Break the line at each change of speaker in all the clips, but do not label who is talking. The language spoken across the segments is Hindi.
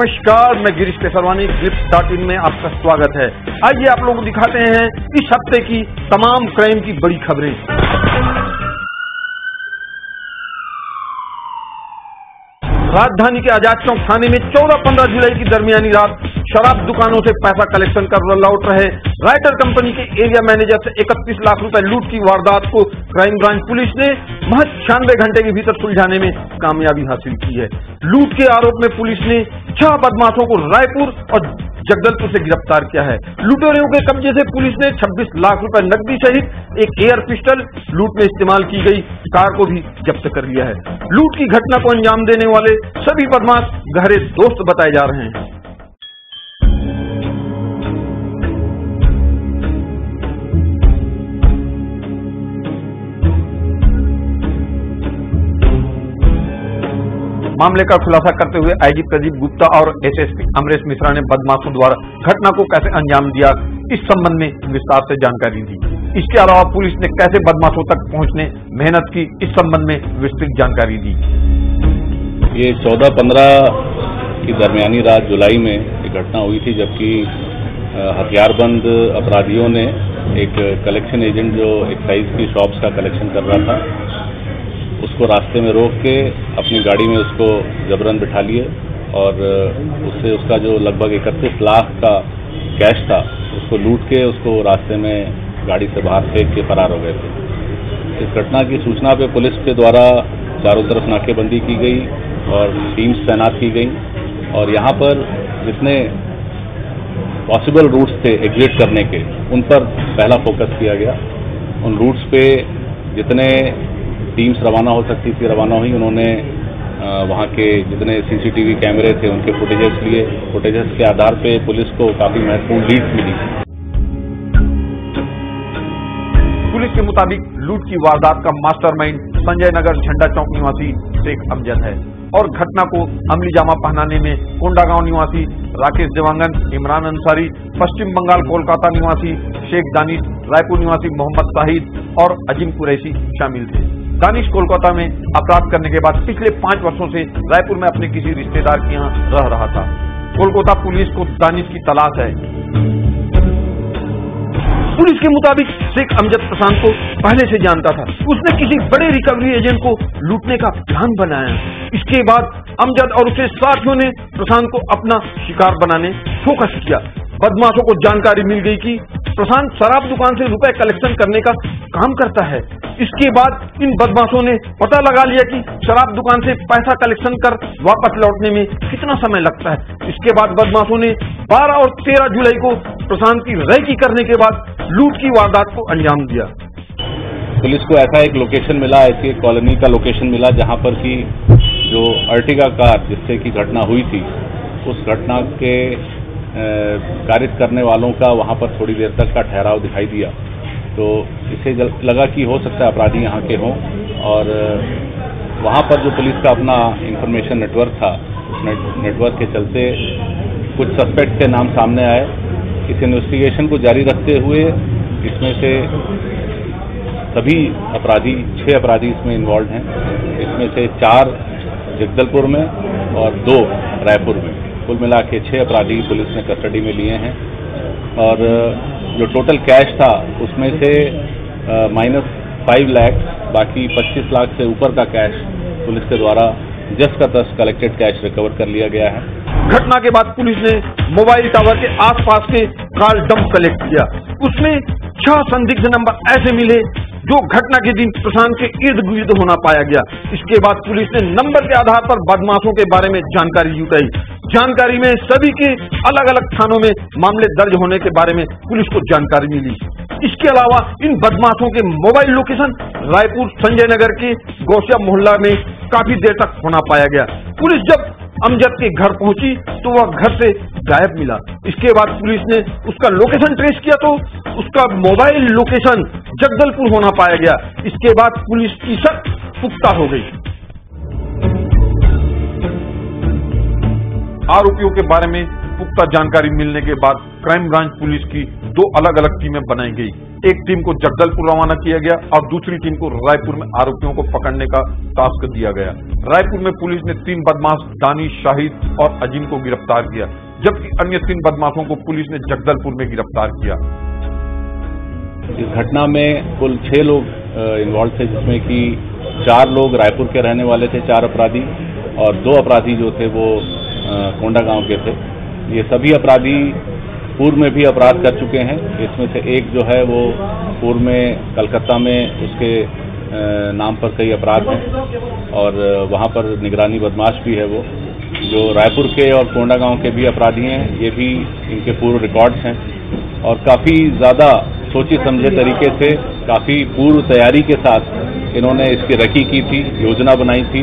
नमस्कार, मैं Girish Kesarwani clips dot in में आपका स्वागत है। आइए आप लोगों को दिखाते हैं इस हफ़्ते की तमाम क्राइम की बड़ी खबरें। राजधानी के आज़ाद चौक थाने में 14-15 जुलाई की दरमियानी रात शराब दुकानों से पैसा कलेक्शन कर लौट रहे राइटर कंपनी के एरिया मैनेजर से 31 लाख रुपए लूट की वारदात को क्राइम ब्रांच पुलिस ने महज छियानवे घंटे के भीतर सुलझाने में कामयाबी हासिल की है। लूट के आरोप में पुलिस ने छह बदमाशों को रायपुर और जगदलपुर से गिरफ़्तार किया है। लुटेरों के कब्जे से पुलिस ने 26 लाख रुपए नकदी सहित एक एयर पिस्टल लूट में इस्तेमाल की गई। कार को भी जब्त कर लिया है। लूट की घटना को अंजाम देने वाले सभी बदमाश गहरे दोस्त बताए जा रहे हैं। मामले का खुलासा करते हुए आईजी प्रदीप गुप्ता और एसएसपी अमरेश मिश्रा ने बदमाशों द्वारा घटना को कैसे अंजाम दिया, इस संबंध में विस्तार से जानकारी दी। इसके अलावा पुलिस ने कैसे बदमाशों तक पहुँचने, मेहनत की, इस संबंध में विस्तृत जानकारी दी।
ये चौदह पंद्रह की दरमियानी रात जुलाई में एक घटना हुई थी, जबकि हथियारबंद अपराधियों ने एक कलेक्शन एजेंट जो एक्साइज की शॉप्स का कलेक्शन कर रहा था उसको रास्ते में रोक के अपनी गाड़ी में उसको जबरन बिठा लिए और उससे उसका जो लगभग इकतीस लाख का कैश था, उसको लूट के उसको रास्ते में गाड़ी से बाहर फेंक के फरार हो गए थे। इस घटना की सूचना पे पुलिस के द्वारा चारों तरफ़ नाकेबंदी की गई और टीम्स तैनात की गई और यहाँ पर जितने पॉसिबल रूट्स थे एग्जिट करने के, उन पर पहला फोकस किया गया। उन रूट्स पे जितने टीम्स रवाना हो सकती थी, रवाना हुई। उन्होंने वहाँ के जितने सीसीटीवी कैमरे थे, उनके फुटेजेस लिए। फुटेजेस के आधार पे पुलिस को काफ़ी महत्वपूर्ण लीड मिली।
पुलिस के मुताबिक लूट की वारदात का मास्टरमाइंड संजय नगर झंडा चौक निवासी शेख अमजद है। और घटना को अमली जामा पहनाने में कोंडागांव निवासी राकेश देवांगन, इमरान अंसारी, पश्चिम बंगाल कोलकाता निवासी शेख दानिश, रायपुर निवासी मोहम्मद साहिद और अजीम कुरैशी शामिल थे। दानिश कोलकाता में अपराध करने के बाद पिछले पाँच वर्षों से रायपुर में अपने किसी रिश्तेदार के यहाँ रह रहा था। कोलकाता पुलिस को दानिश की तलाश है। पुलिस के मुताबिक शेख अमजद प्रशांत को पहले से जानता था। उसने किसी बड़े रिकवरी एजेंट को लूटने का प्लान बनाया। इसके बाद अमजद और उसके साथियों ने प्रशांत को अपना शिकार बनाने फोकस किया। बदमाशों को जानकारी मिल गई कि प्रशांत शराब दुकान से रुपए कलेक्शन करने का काम करता है। इसके बाद इन बदमाशों ने पता लगा लिया कि शराब दुकान से पैसा कलेक्शन कर वापस लौटने में कितना समय लगता है। इसके बाद बदमाशों ने 12 और 13 जुलाई को प्रशांत की रैकी करने के बाद लूट की वारदात को अंजाम दिया।
पुलिस को ऐसा एक लोकेशन मिला, ऐसी एक कॉलोनी का लोकेशन मिला, जहाँ पर की जो अर्टिगा कार जिससे की घटना हुई थी, उस घटना के कारित करने वालों का वहाँ पर थोड़ी देर तक का ठहराव दिखाई दिया। तो इसे लगा कि हो सकता है अपराधी यहाँ के हों। और वहाँ पर जो पुलिस का अपना इंफॉर्मेशन नेटवर्क था, उस नेटवर्क के चलते कुछ सस्पेक्ट के नाम सामने आए। इस इन्वेस्टिगेशन को जारी रखते हुए इसमें से सभी अपराधी, छह अपराधी इसमें इन्वॉल्व हैं। इसमें से चार जगदलपुर में और दो रायपुर में। कुल मिला के छह अपराधी पुलिस ने कस्टडी में लिए हैं। और जो टोटल कैश था, उसमें से माइनस फाइव लैख बाकी पच्चीस लाख से ऊपर का कैश पुलिस के द्वारा जस का तस कलेक्टेड कैश रिकवर कर लिया गया है।
घटना के बाद पुलिस ने मोबाइल टावर के आसपास के कार डंप कलेक्ट किया। उसमें छह संदिग्ध नंबर ऐसे मिले जो घटना के दिन प्रशांत के इर्द गिर्द होना पाया गया। इसके बाद पुलिस ने नंबर के आधार पर बदमाशों के बारे में जानकारी जुटाई। जानकारी में, सभी के अलग अलग थानों में मामले दर्ज होने के बारे में पुलिस को जानकारी मिली। इसके अलावा इन बदमाशों के मोबाइल लोकेशन रायपुर संजय नगर के गौसिया मोहल्ला में काफ़ी देर तक होना पाया गया। पुलिस जब अमजद के घर पहुँची तो वह घर से गायब मिला। इसके बाद पुलिस ने उसका लोकेशन ट्रेस किया तो उसका मोबाइल लोकेशन जगदलपुर होना पाया गया। इसके बाद पुलिस की शक पुख्ता हो गई। आरोपियों के बारे में पुख्ता जानकारी मिलने के बाद क्राइम ब्रांच पुलिस की दो अलग अलग टीमें बनाई गई। एक टीम को जगदलपुर रवाना किया गया और दूसरी टीम को रायपुर में आरोपियों को पकड़ने का टास्क दिया गया। रायपुर में पुलिस ने तीन बदमाश दानिश शाहिद और अजीम को गिरफ़्तार किया, जबकि अन्य तीन बदमाशों को पुलिस ने जगदलपुर में गिरफ़्तार किया।
इस घटना में कुल छह लोग इन्वॉल्व थे, जिसमें कि चार लोग रायपुर के रहने वाले थे, चार अपराधी, और दो अपराधी जो थे वो कोंडा गाँव के थे। ये सभी अपराधी पूर्व में भी अपराध कर चुके हैं। इसमें से एक जो है, वो पूर्व में कलकत्ता में उसके नाम पर कई अपराध हैं और वहाँ पर निगरानी बदमाश भी है वो। जो रायपुर के और कोंडा गाँव के भी अपराधी हैं, ये भी इनके पूर्व रिकॉर्ड्स हैं और काफ़ी ज़्यादा सोचे समझे तरीके से, काफ़ी पूर्व तैयारी के साथ इन्होंने इसकी रखी की थी, योजना बनाई थी।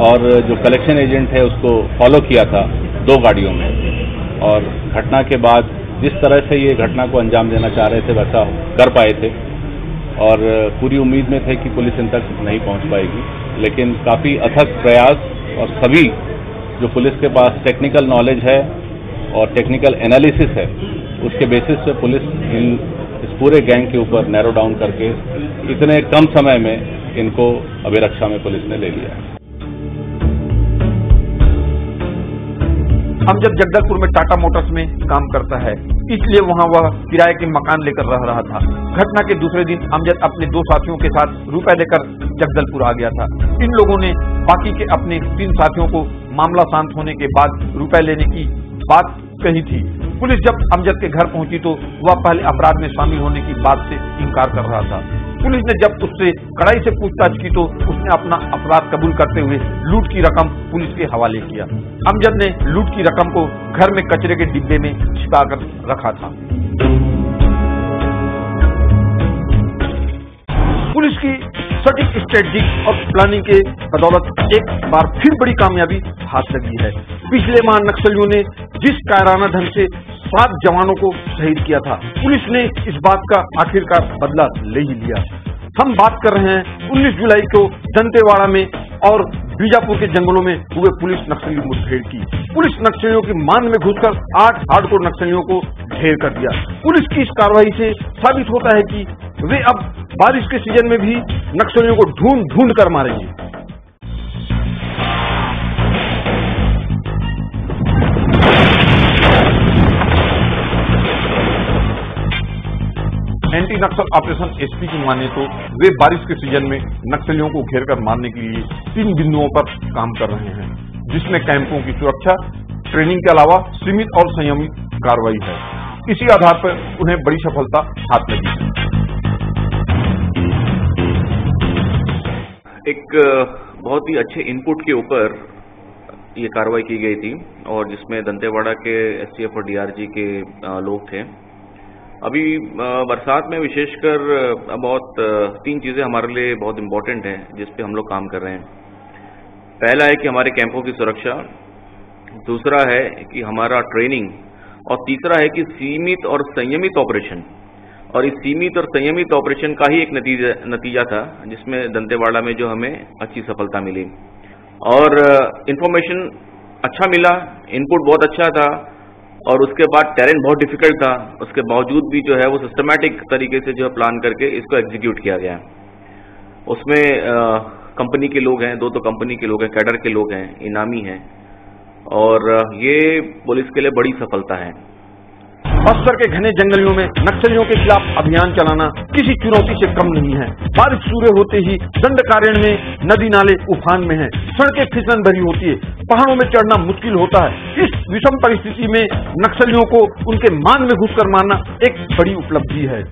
और जो कलेक्शन एजेंट है, उसको फॉलो किया था दो गाड़ियों में। और घटना के बाद जिस तरह से ये घटना को अंजाम देना चाह रहे थे, वैसा कर पाए थे। और पूरी उम्मीद में थे कि पुलिस इन तक नहीं पहुँच पाएगी। लेकिन काफ़ी अथक प्रयास और सभी जो पुलिस के पास टेक्निकल नॉलेज है और टेक्निकल एनालिसिस है, उसके बेसिस पे पुलिस इन, इस पूरे गैंग के ऊपर नैरो डाउन करके इतने कम समय में इनको अभिरक्षा में पुलिस ने ले लिया। है
अमजद जगदलपुर में टाटा मोटर्स में काम करता है, इसलिए वहाँ वह किराए के मकान लेकर रह रहा था। घटना के दूसरे दिन अमजद अपने दो साथियों के साथ रुपए लेकर जगदलपुर आ गया था। इन लोगों ने बाकी के अपने तीन साथियों को मामला शांत होने के बाद रुपए लेने की बात कही थी। पुलिस जब अमजद के घर पहुँची तो वह पहले अपराध में शामिल होने की बात से इनकार कर रहा था। पुलिस ने जब उससे कड़ाई से पूछताछ की तो उसने अपना अपराध कबूल करते हुए लूट की रकम पुलिस के हवाले किया। अमजद ने लूट की रकम को घर में कचरे के डिब्बे में छिपाकर रखा था। पुलिस की सटीक स्ट्रेटजी और प्लानिंग के बदौलत एक बार फिर बड़ी कामयाबी हाथ लगी है। पिछले माह नक्सलियों ने जिस कायराना ढंग से सात जवानों को शहीद किया था। पुलिस ने इस बात का आखिरकार बदला ले ही लिया। हम बात कर रहे हैं 19 जुलाई को दंतेवाड़ा में और बीजापुर के जंगलों में हुए पुलिस नक्सली मुठभेड़ की। पुलिस नक्सलियों की मान में घुसकर आठ हार्डकोर नक्सलियों को ढेर कर दिया। पुलिस की इस कार्रवाई से साबित होता है कि वे अब बारिश के सीज़न में भी नक्सलियों को ढूंढ ढूंढ कर मारेंगे। एंटी नक्सल ऑपरेशन एसपी की माने तो वे बारिश के सीज़न में नक्सलियों को घेर कर मारने के लिए तीन बिंदुओं पर काम कर रहे हैं, जिसमें कैंपों की सुरक्षा, ट्रेनिंग के अलावा सीमित और संयमित कार्रवाई है। इसी आधार पर उन्हें बड़ी सफलता हाथ लगी
एक बहुत ही अच्छे इनपुट के ऊपर ये कार्रवाई की गई थी, और जिसमें दंतेवाड़ा के एसटीएफ और डीआरजी के लोग थे। अभी बरसात में विशेषकर बहुत तीन चीज़ें हमारे लिए बहुत इम्पोर्टेंट हैं, जिस पे हम लोग काम कर रहे हैं। पहला है कि हमारे कैंपों की सुरक्षा। दूसरा है कि हमारा ट्रेनिंग और तीसरा है कि सीमित और संयमित ऑपरेशन और इस सीमित और संयमित ऑपरेशन का ही एक नतीजा नतीजा था, जिसमें दंतेवाड़ा में जो हमें अच्छी सफलता मिली। और इन्फॉर्मेशन अच्छा मिला इनपुट बहुत अच्छा था। और उसके बाद टेरेन बहुत डिफ़िकल्ट था। उसके बावजूद भी जो है वो सिस्टमेटिक तरीके से जो है प्लान करके इसको एग्जीक्यूट किया गया। उसमें कंपनी के लोग हैं, दो तो कंपनी के लोग हैं कैडर के लोग हैं, इनामी हैं। और ये पुलिस के लिए बड़ी सफलता है।
बस्तर के घने जंगलियों में नक्सलियों के खिलाफ अभियान चलाना किसी चुनौती से कम नहीं है। बारिश शुरू होते ही दंडकारण में नदी नाले उफान में हैं, सड़कें फिसल भरी होती है। पहाड़ों में चढ़ना मुश्किल होता है। इस विषम परिस्थिति में नक्सलियों को उनके मान में घुसकर मारना एक बड़ी उपलब्धि है।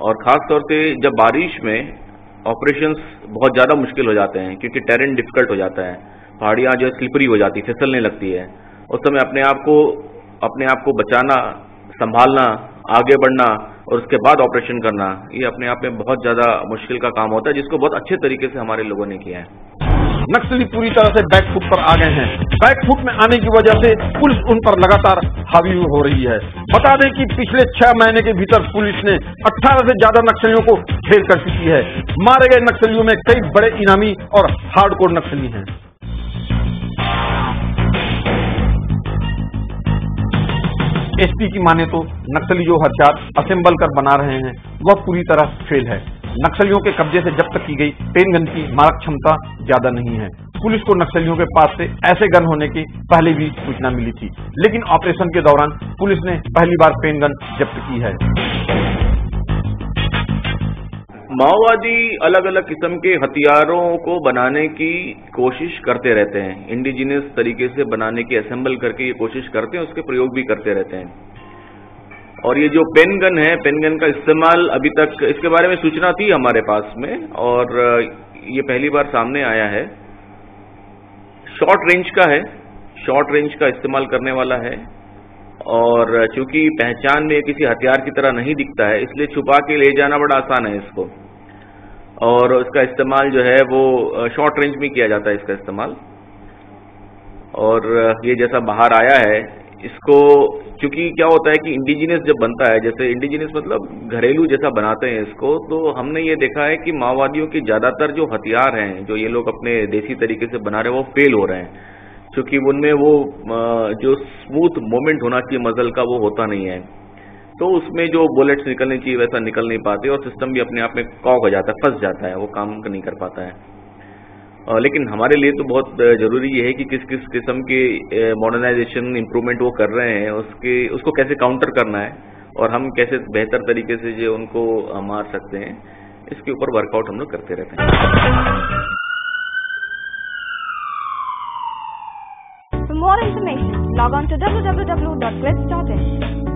और खास तौर से जब बारिश में ऑपरेशन बहुत ज़्यादा मुश्किल हो जाते हैं क्योंकि टेरेन डिफ़िकल्ट हो जाता है। पहाड़ियाँ जो स्लिपरी हो जाती है फिसलने लगती है। उस समय अपने आप को अपने आप को बचाना संभालना, आगे बढ़ना और उसके बाद ऑपरेशन करना, ये अपने आप में बहुत ज़्यादा मुश्किल का काम होता है, जिसको बहुत अच्छे तरीके से हमारे लोगों ने किया है।
नक्सली पूरी तरह से बैकफुट पर आ गए हैं। बैकफुट में आने की वजह से पुलिस उन पर लगातार हावी हो रही है। बता दें कि पिछले छह महीने के भीतर पुलिस ने 18 से ज़्यादा नक्सलियों को घेर कर चुकी है। मारे गए नक्सलियों में कई बड़े इनामी और हार्डकोर नक्सली हैं। एसपी की माने तो नक्सली जो हथियार असेंबल कर बना रहे हैं। वह पूरी तरह फेल है। नक्सलियों के कब्जे से जब तक की गई पेन गन की मारक क्षमता ज़्यादा नहीं है। पुलिस को नक्सलियों के पास से ऐसे गन होने की पहले भी सूचना मिली थी। लेकिन ऑपरेशन के दौरान पुलिस ने पहली बार पेन गन जब्त की है।
माओवादी अलग अलग किस्म के हथियारों को बनाने की कोशिश करते रहते हैं। इंडिजिनियस तरीके से बनाने की असेंबल करके ये कोशिश करते हैं, उसके प्रयोग भी करते रहते हैं। और ये जो पेन गन है, पेन गन का इस्तेमाल अभी तक, इसके बारे में सूचना थी हमारे पास में, और ये पहली बार सामने आया है। शॉर्ट रेंज का है, शॉर्ट रेंज का इस्तेमाल करने वाला है। और चूँकि पहचान में किसी हथियार की तरह नहीं दिखता है, इसलिए छुपा के ले जाना बड़ा आसान है इसको। और इसका इस्तेमाल जो है वो शॉर्ट रेंज में किया जाता है इसका इस्तेमाल। और ये जैसा बाहर आया है, इसको, क्योंकि क्या होता है कि इंडिजिनियस जब बनता है, जैसे इंडिजिनियस मतलब घरेलू जैसा बनाते हैं इसको तो हमने ये देखा है कि माओवादियों के ज़्यादातर जो हथियार हैं, जो ये लोग अपने देसी तरीके से बना रहे हैं, वो फेल हो रहे हैं। क्योंकि उनमें वो जो स्मूथ मोमेंट होना चाहिए मजल का वो होता नहीं है। तो उसमें जो बुलेट्स निकलनी चाहिए वैसा निकल नहीं पाते और सिस्टम भी अपने आप में कॉक हो जाता है फंस जाता है वो काम नहीं कर पाता है लेकिन हमारे लिए तो बहुत ज़रूरी ये है कि किस किस किस्म के मॉडर्नाइजेशन इम्प्रूवमेंट वो कर रहे हैं उसके उसको कैसे काउंटर करना है और हम कैसे बेहतर तरीके से जो उनको मार सकते हैं इसके ऊपर वर्कआउट हम लोग करते रहते हैं
For more information, log on to www.grids.in.